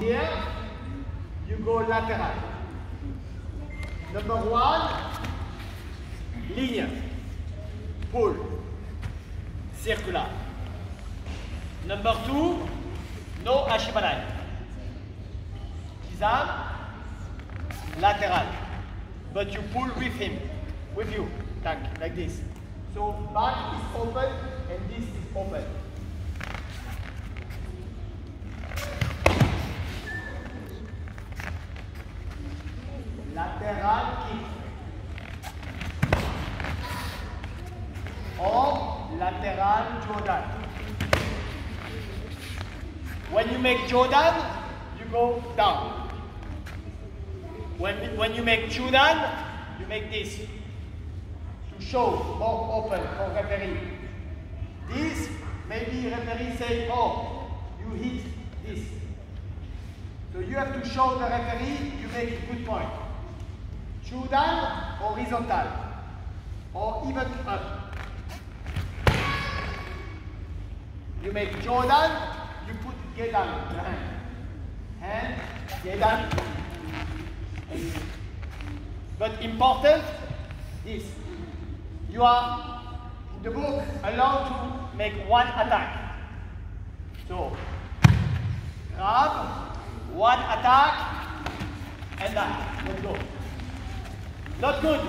here, you go lateral. Number one, linear, pull, circular. Number two, no Ashibanai. Kizam, lateral. But you pull with him, with you, tank, like this. So back is open Lateral Jodan. When you make Jodan, you go down. When, when you make Jodan, you make this to show more open for referee. This, maybe referee say, oh, you hit this. So you have to show the referee you make a good point. Jodan, horizontal, or even up. You make Jodan, you put Gedan behind. Hand, Gedan. But important, this. You are, in the book, allowed to make one attack. So, grab, one attack, and that. Let's go. Not good.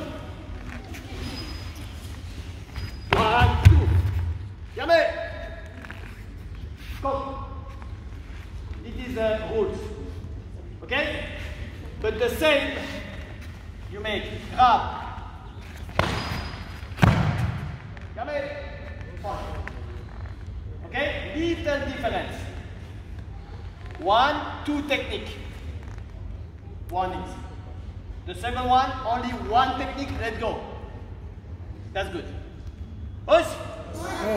One, two. Yame. Go. It is the rules. Okay? But the same, you make grab. Yame. Okay? Little difference. One, two technique. One is. The second one, only one technique, let's go. That's good. Us?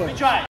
We try.